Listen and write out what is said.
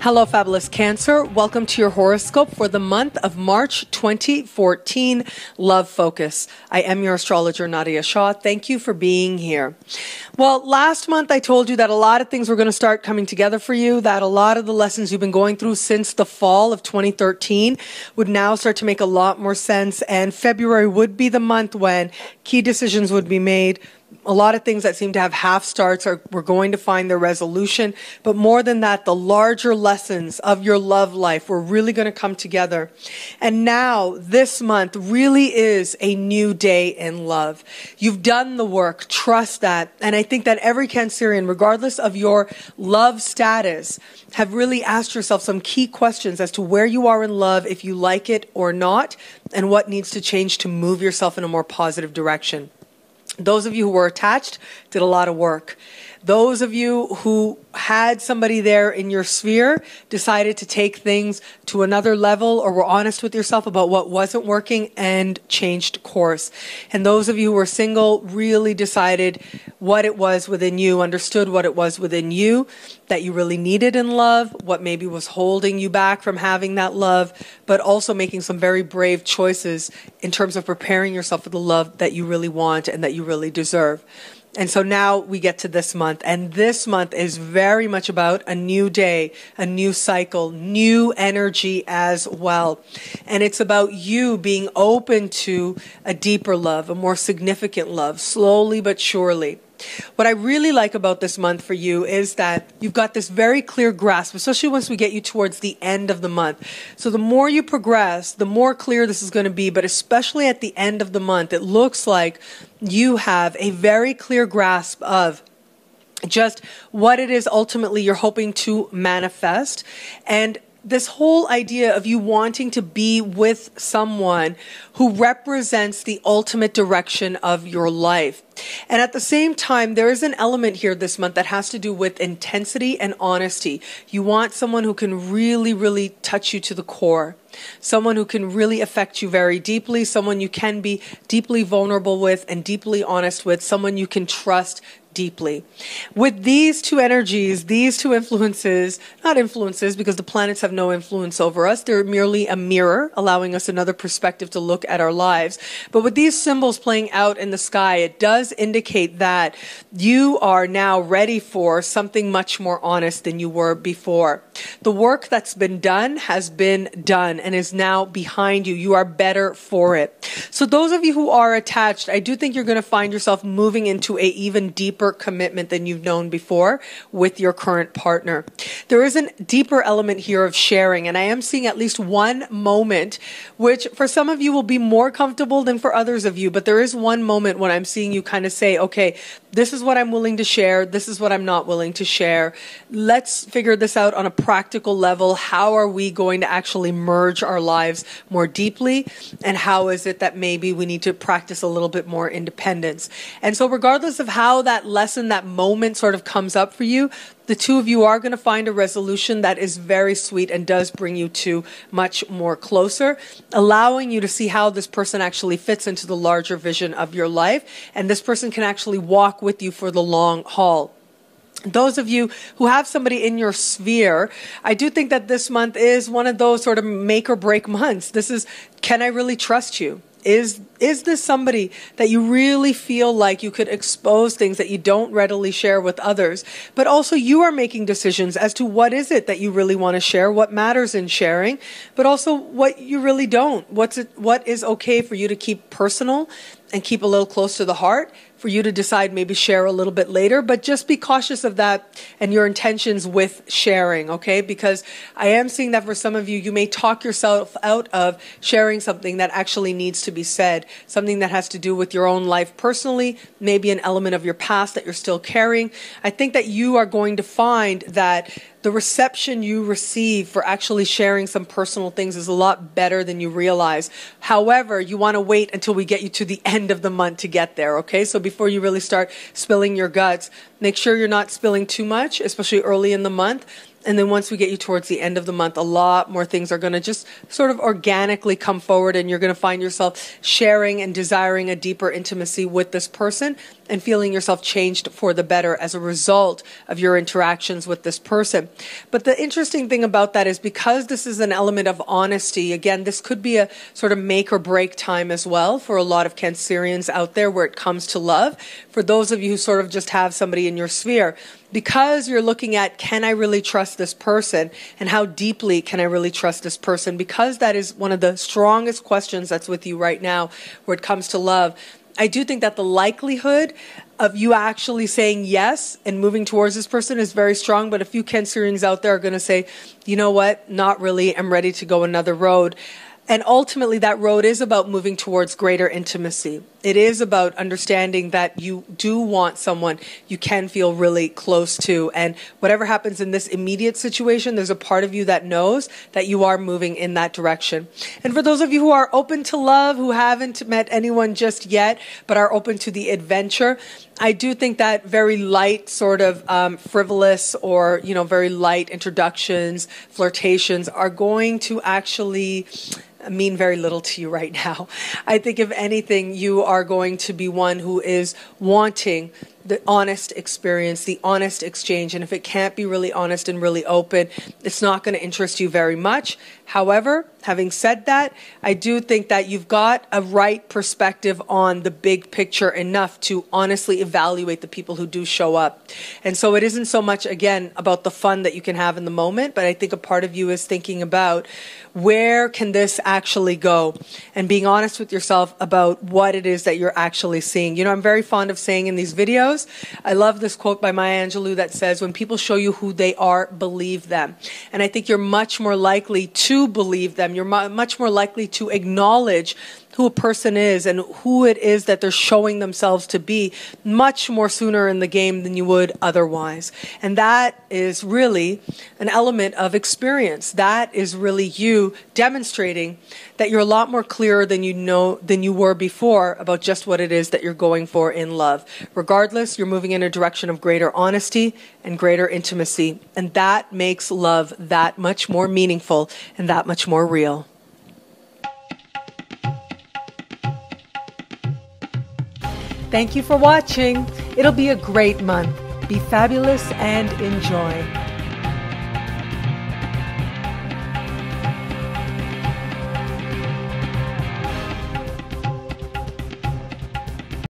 Hello, fabulous Cancer. Welcome to your horoscope for the month of March 2014, Love Focus. I am your astrologer, Nadiya Shah. Thank you for being here. Well, last month I told you that a lot of things were going to start coming together for you, that a lot of the lessons you've been going through since the fall of 2013 would now start to make a lot more sense, and February would be the month when key decisions would be made a lot of things that seem to have half starts are we're going to find their resolution. But more than that the larger lessons of your love life were really going to come together. And now this month really is a new day in love. You've done the work trust that. And i think that every cancerian regardless of your love status have really asked yourself some key questions as to where you are in love if you like it or not and what needs to change to move yourself in a more positive direction those of you who were attached did a lot of work. Those of you who had somebody there in your sphere decided to take things to another level or were honest with yourself about what wasn't working and changed course. And those of you who were single really decided what it was within you, understood what it was within you that you really needed in love, what maybe was holding you back from having that love, but also making some very brave choices in terms of preparing yourself for the love that you really want and that you really deserve. And so now we get to this month, and this month is very much about a new day, a new cycle, new energy as well. And it's about you being open to a deeper love, a more significant love, slowly but surely. What I really like about this month for you is that you've got this very clear grasp, especially once we get you towards the end of the month. So the more you progress, the more clear this is going to be, but especially at the end of the month, it looks like you have a very clear grasp of just what it is ultimately you're hoping to manifest and this whole idea of you wanting to be with someone who represents the ultimate direction of your life. And at the same time, there is an element here this month that has to do with intensity and honesty. You want someone who can really, really touch you to the core. Someone who can really affect you very deeply, someone you can be deeply vulnerable with and deeply honest with, someone you can trust deeply. With these two energies, these two influences, not influences because the planets have no influence over us, they're merely a mirror, allowing us another perspective to look at our lives. But with these symbols playing out in the sky, it does indicate that you are now ready for something much more honest than you were before. The work that's been done has been done and is now behind you. You are better for it. So those of you who are attached, I do think you're going to find yourself moving into a even deeper deeper commitment than you've known before with your current partner. There is a deeper element here of sharing, and I am seeing at least one moment, which for some of you will be more comfortable than for others of you, but there is one moment when I'm seeing you kind of say, okay, this is what I'm willing to share, this is what I'm not willing to share. Let's figure this out on a practical level. How are we going to actually merge our lives more deeply? And how is it that maybe we need to practice a little bit more independence? And so, regardless of how that lesson, that moment sort of comes up for you, the two of you are going to find a resolution that is very sweet and does bring you to much more closer, allowing you to see how this person actually fits into the larger vision of your life. And this person can actually walk with you for the long haul those of you who have somebody in your sphere, I do think that this month is one of those sort of make or break months. This is, can I really trust you? Is is this somebody that you really feel like you could expose things that you don't readily share with others, but also you are making decisions as to what is it that you really want to share, what matters in sharing, but also what you really don't. What's it what is okay for you to keep personal and keep a little close to the heart for you to decide maybe share a little bit later but just be cautious of that and your intentions with sharing okay? Because i am seeing that for some of you you may talk yourself out of sharing something that actually needs to be said something that has to do with your own life personally maybe an element of your past that you're still carrying. I think that you are going to find that the reception you receive for actually sharing some personal things is a lot better than you realize. However, you want to wait until we get you to the end of the month to get there, okay? So before you really start spilling your guts, make sure you're not spilling too much, especially early in the month And then once we get you towards the end of the month, a lot more things are going to just sort of organically come forward, and you're going to find yourself sharing and desiring a deeper intimacy with this person and feeling yourself changed for the better as a result of your interactions with this person. But the interesting thing about that is because this is an element of honesty, again, this could be a sort of make or break time as well for a lot of Cancerians out there where it comes to love. For those of you who sort of just have somebody in your sphere, because you're looking at can I really trust this person and how deeply can I really trust this person, because that is one of the strongest questions that's with you right now where it comes to love I do think that the likelihood of you actually saying yes and moving towards this person is very strong. But a few Cancerians out there are going to say, you know what, not really. I'm ready to go another road. And ultimately, that road is about moving towards greater intimacy. It is about understanding that you do want someone you can feel really close to. And whatever happens in this immediate situation, there's a part of you that knows that you are moving in that direction. And for those of you who are open to love, who haven't met anyone just yet, but are open to the adventure, I do think that very light, sort of um, frivolous or, you know, very light introductions, flirtations are going to actually mean very little to you right now. I think, if anything, you are going to be one who is wanting the honest experience, the honest exchange. And if it can't be really honest and really open, it's not going to interest you very much. However, having said that, I do think that you've got a right perspective on the big picture enough to honestly evaluate the people who do show up. And so it isn't so much, again, about the fun that you can have in the moment, but I think a part of you is thinking about where can this actually go and being honest with yourself about what it is that you're actually seeing. You know, I'm very fond of saying in these videos, I love this quote by Maya Angelou that says, When people show you who they are, believe them. And I think you're much more likely to believe them. You're much more likely to acknowledge who a person is and who it is that they're showing themselves to be much more sooner in the game than you would otherwise. And that is really an element of experience. That is really you demonstrating that you're a lot more clearer than you know than you were before about just what it is that you're going for in love. Regardless, you're moving in a direction of greater honesty and greater intimacy, and that makes love that much more meaningful and that much more real. Thank you for watching. It'll be a great month. Be fabulous and enjoy.